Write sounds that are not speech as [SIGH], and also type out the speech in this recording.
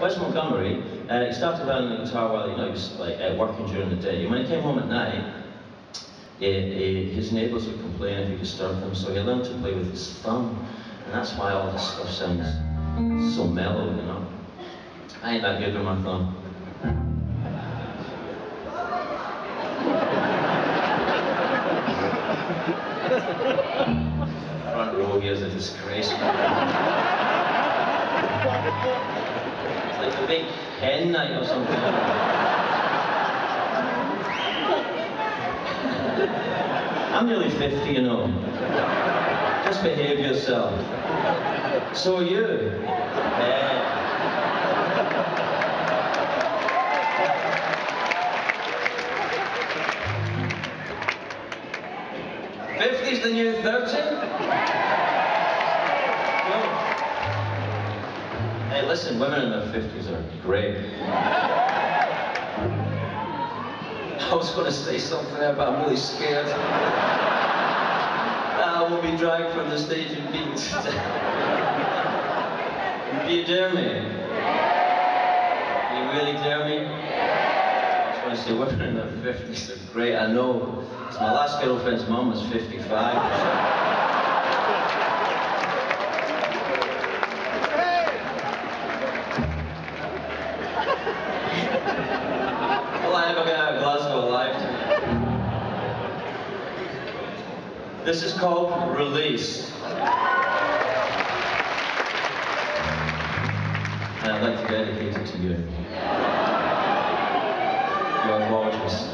Wes Montgomery, uh, he started learning the guitar while you know, he was like uh, working during the day. And when he came home at night, his neighbours would complain if he disturbed them, so he learned to play with his thumb. And that's why all this stuff sounds so mellow, you know. I ain't that good with my thumb. [LAUGHS] Front row here's a disgrace. Big hen night or something. I'm nearly 50, you know. Just behave yourself. So are you. Yeah. Fifty's the new thirty? Listen, women in their 50s are great. I was going to say something there, but I'm really scared. I will be dragged from the stage and beaten. Do you dare me? You really dare me? I just want to say women in their 50s are great. I know. My last girlfriend's mum was 55. This is called Release. And I'd like to dedicate it to you. You're gorgeous.